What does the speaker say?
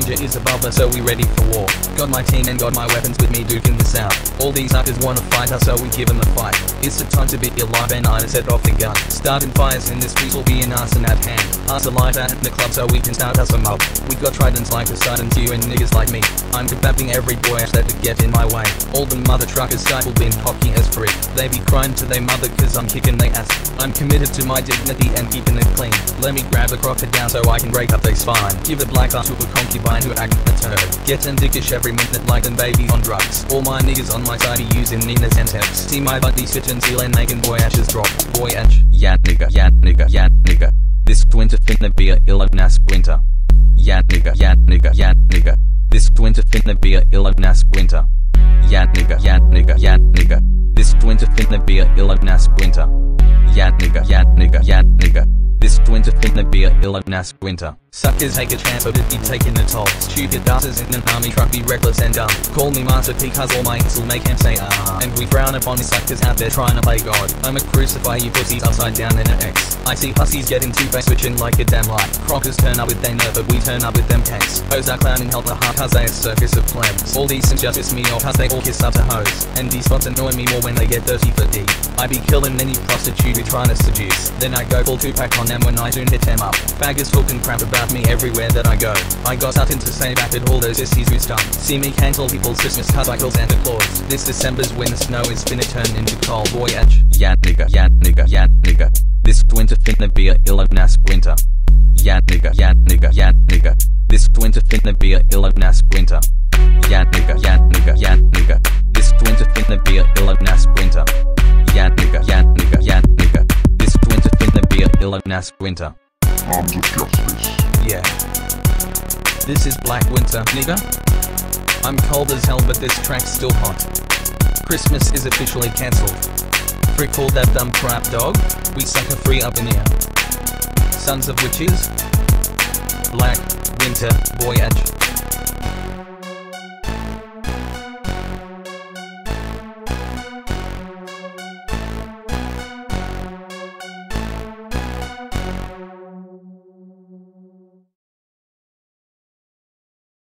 danger is above us, so we ready for war. Got my team and got my weapons with me, duking this out. All these suckers wanna fight us, so we give them a fight. It's the time to be alive and I set off the gun. Starting fires in this piece will be an arson at hand. Us a light at the club so we can start us a mob. We got tridents like Poseidon you and niggas like me. I'm kebapping every boy that would get in my way. All the mother truckers stifle been cocky as free. They be crying to their mother cause I'm kicking their ass. I'm committed to my dignity and keeping it clean. Let me grab a crocodile so I can break up their spine. Give a black eye to a concubine who act a turd. Getting dickish every minute like a baby on drugs. All my niggas on my side are using Nina's and tips. See my buddy sit and seal and making boy ashes drop. Boy ash. Yeah nigga, yeah nigga, yeah nigga. This winter finna be a illa nas winter. Yeah nigga, yeah nigga, yeah nigga. This winter finna be a illa nas winter. Yeah nigga, yeah nigga, yeah nigga. This winter finna be a illa nas winter. Yeah nigga, yeah nigga, yeah nigga. This winter finna be a illa nas winter. Suckers take a chance but it be taking a toll. Stupid asses in an army truck be reckless and dumb. Call me Master P cause all my will make him say ah. And we frown upon suckers out there trying to play God. I'ma crucify you pussies upside down in an X. I see pussies getting two-faced switching like a damn light. Crockers turn up with their nerve but we turn up with them cakes. Hoes are clowning hell the heart cause they a circus of plebs. All these sims just piss me off cause they all kiss up to hoes. And these spots annoy me more when they get dirty for D. I be killing any prostitute who trying to seduce. Then I go full Tupac on them when I soon hit them up. Faggots talking crap about me everywhere that I go. I got nothing to say back at all those sissies who stun. See me cancel people's Christmas cause I kill Santa Claus. This December's when the snow is finna turn into cold voyage. Yeah nigga, yeah nigga, yeah nigga. This winter finna be a illa nas winter. Yeah nigga, yeah nigga, yeah nigga. This winter finna be a illa nas winter. Yeah nigga, yeah nigga, yeah nigga. This winter finna be a illa nas winter. Yeah nigga, yeah nigga, yeah nigga. This winter finna be a illa nas winter. Arms of justice. Yeah. This is Black Winter, nigga. I'm cold as hell, but this track's still hot. Christmas is officially cancelled. Frick all that dumb crap, dog. We sucker free up in here. Sons of witches. Black Winter Voyage.